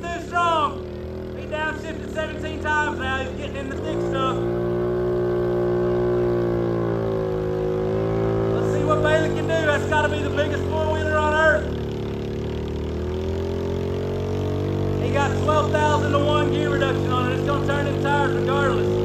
through strong. He downshifted 17 times now. He's getting in the thick stuff. Let's see what Bailey can do. That's got to be the biggest four-wheeler on earth. He got 12,000 to 1 gear reduction on it. It's going to turn him tires regardless.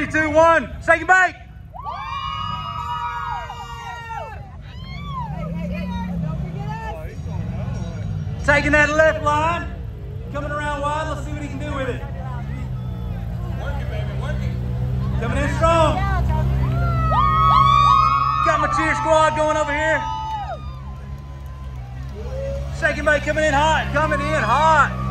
Three, two, one. Shake it back. Taking that left line, coming around wide. Let's see what he can do with it. Working, baby, working. Coming in strong. Got my cheer squad going over here. Shaking mate coming in hot, coming in hot.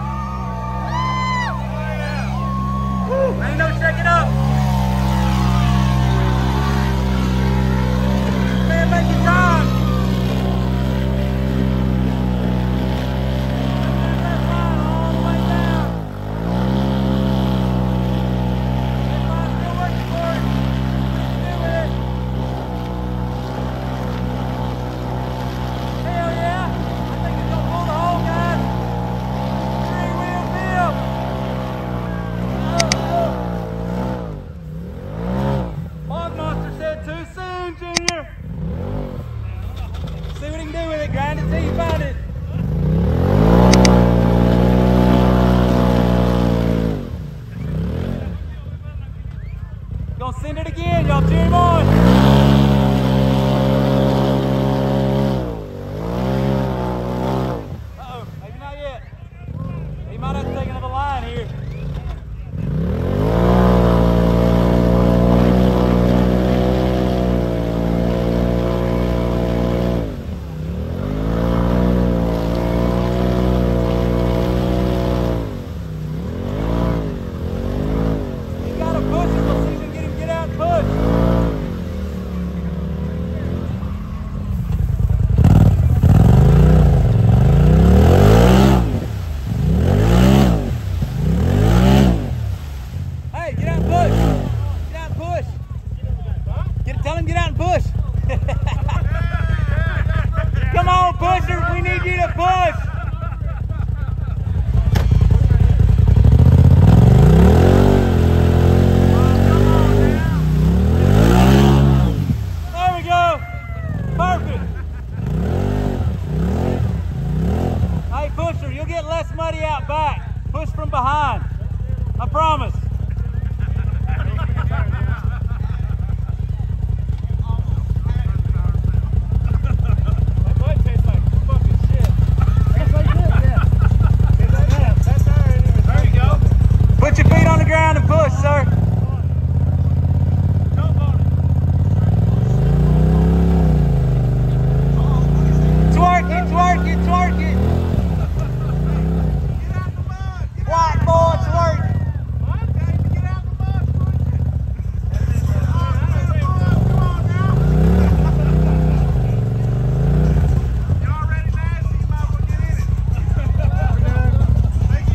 Push from behind. I promise. That mud tastes like fucking shit. That's all right. There you go. Put your feet on the ground and push, sir. Jump on Twerk it, twerk it, twerk it. White boy, twerk.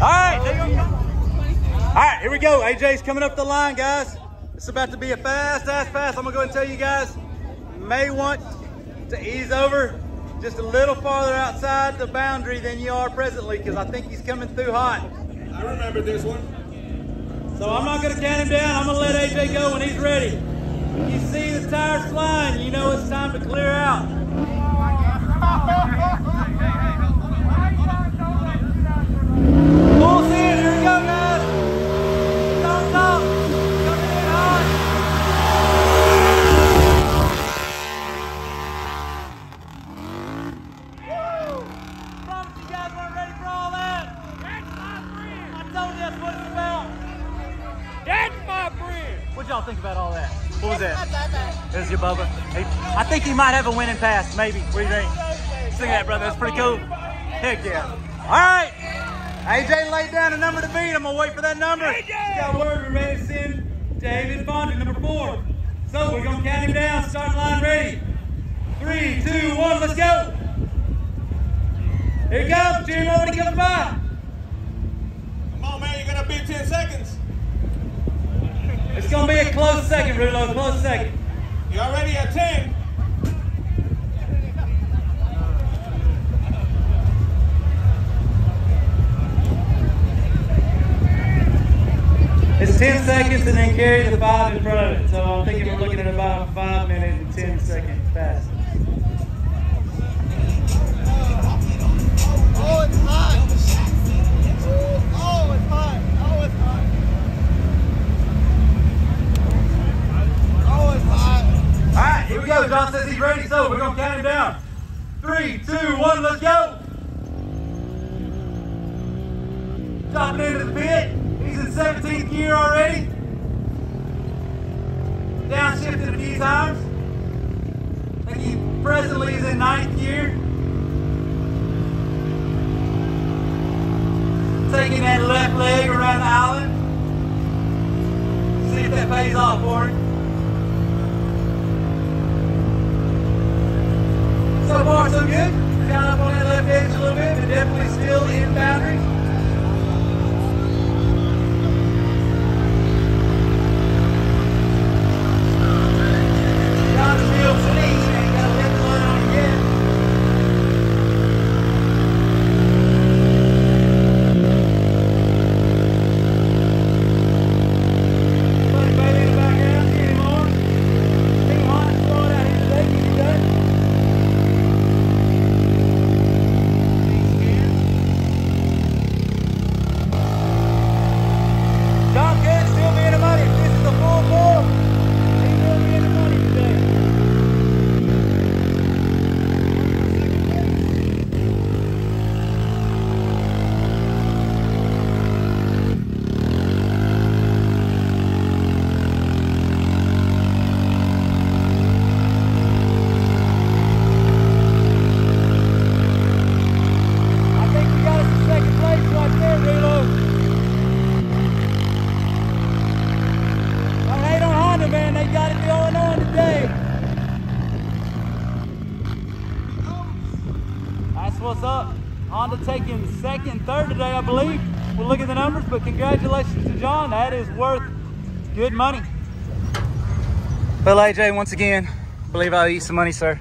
All right, there you go. All right, here we go. AJ's coming up the line, guys. It's about to be a fast ass pass. I'm gonna go ahead and tell you guys, you may want to ease over just a little farther outside the boundary than you are presently because I think he's coming through hot. I remember this one. So I'm not gonna count him down. I'm gonna let AJ go when he's ready. When you see the tires flying, you know it's time to clear out. Full Might have a winning pass, maybe. What do you think? Sing that, brother. That's pretty cool. Heck yeah. All right. AJ laid down a number to beat. I'm going to wait for that number. AJ! He's got word. We're ready to send David Fondrick, number four. So we're going to count him down. Starting line ready. Three, two, one, let's go. Here he comes. Jimmy he comes by. Come on, man. You're going to beat 10 seconds. It's going to be a close second, Rulo. Close second. You already at 10. It's 10 seconds and then carry the five in front of it. So I'm thinking we're looking at about a five minute and 10 second. Oh, hot. Oh, it's hot. Oh, it's hot. Oh, it's hot. All right, here we go. John says he's ready, so we're going to count him down. Three, two, one, let's go. Dropping into the pit. He's in 17th gear already. Downshifted a few times. I think he presently is in ninth gear. Taking that left leg around the island. See if that pays off for him. So far, so good. Down up on that left edge a little bit, but definitely still in boundaries. Down the field clean, ain't got a left line on it yet. Buddy Bailey in the background, see anymore? Team Honda's blowing out his leg, you done? John Good still being the money. This is the full pull. He's still being the money today. I think we got us a second place right there, Relo. Don't hate on Honda, man. They got it going on today. That's what's up. Honda taking second, third today, I believe. We'll look at the numbers, but congratulations to John. That is worth good money. Well, AJ, once again, I believe I owe you some money, sir.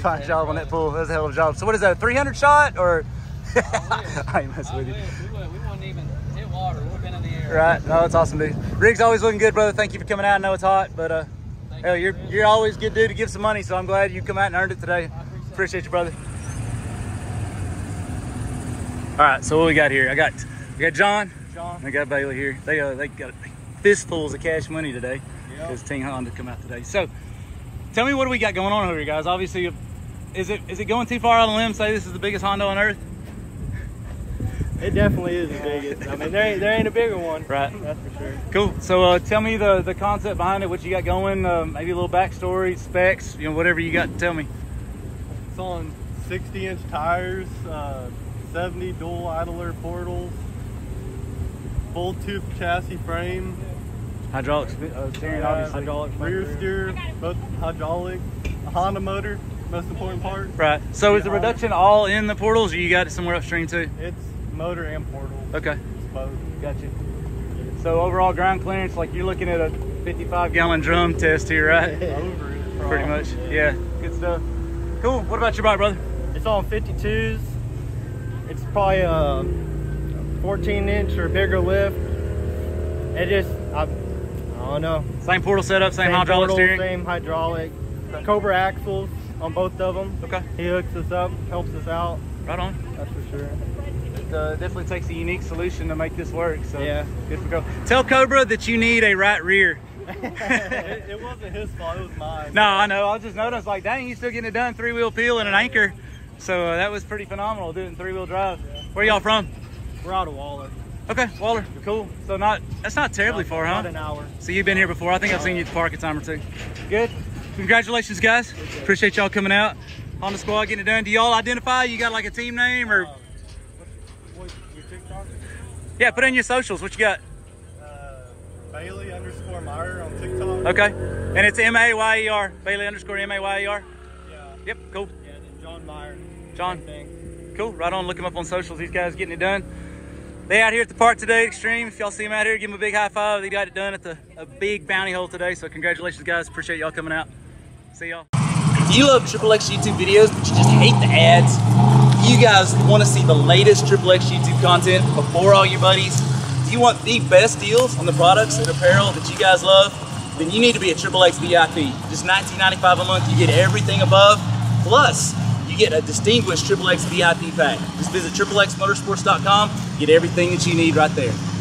Fine job on that pool. That was a hell of a job. So, what is that, a 300 shot or? I ain't messing with you. We, would, we wouldn't even hit water. We've been in the air. Right. No, it's awesome, dude. Rig's always looking good, brother. Thank you for coming out. I know it's hot, but uh, Thank hell, you. you're you're always good dude to give some money. So I'm glad you come out and earned it today. Appreciate you, brother. All right. So what we got here? I got I got John. John. I got Bailey here. They uh, they got fistfuls of cash money today Yep. because Team Honda come out today. So tell me what do we got going on over here, guys? Obviously, is it is it going too far on a limb? Say this is the biggest Honda on earth. It definitely is the biggest. I mean, there ain't, there ain't a bigger one. Right. That's for sure. Cool. So uh, tell me the the concept behind it, what you got going, uh, maybe a little backstory, specs, you know, whatever you got to tell me. It's on 60 inch tires, uh, 70 dual idler portals, full tooth chassis frame, Hydraulic uh, steering, uh, hydraulic rear steer, both hydraulic, a Honda motor, most important part. Right. So is the Yeah. reduction all in the portals, or you got it somewhere upstream too? It's motor and portal. Okay. It's both. Gotcha. So overall ground clearance, like you're looking at a 55 gallon drum test here, right? Over it. Pretty much. Yeah. Good stuff. Cool. What about your bike, brother? It's on 52s. It's probably a 14 inch or bigger lift. It just, I, I don't know. Same portal setup, same, hydraulic portal, steering. Same hydraulic. Cobra axles on both of them. Okay. He hooks us up, helps us out. Right on. That's for sure. It uh, definitely takes a unique solution to make this work. So Yeah. good for go. Tell Cobra that you need a right rear. it, it wasn't his fault, it was mine. No, I know. I just noticed, like, dang, you still getting it done three wheel peel and an anchor. So uh, that was pretty phenomenal doing three wheel drive. Where y'all from? We're out of Waller. Okay, Waller. Cool. So not that's not terribly far, About huh? an hour. So you've been here before. I think I've seen you at the park a time or two. Good. Congratulations, guys. Appreciate y'all coming out. On the Squad getting it done. Do y'all identify? You got like a team name or? What, your Yeah, put in your socials. What you got? Uh, Bailey underscore Mayer on TikTok. Okay. And it's M A Y E R. Bailey underscore M A Y E R. Yeah. Yep. Cool. John. Cool. Right on. Look them up on socials. These guys getting it done. They out here at the park today, Xtreme. If y'all see them out here, give them a big high five. They got it done at the a big bounty hole today. So congratulations, guys. Appreciate y'all coming out. See y'all. If you love Triple X YouTube videos, but you just hate the ads, if you guys want to see the latest Triple X YouTube content before all your buddies, if you want the best deals on the products and apparel that you guys love, then you need to be a Triple X VIP. Just $19.95 a month, you get everything above. Plus, get a distinguished Triple X VIP pack. Just visit triplexmotorsports.com, get everything that you need right there.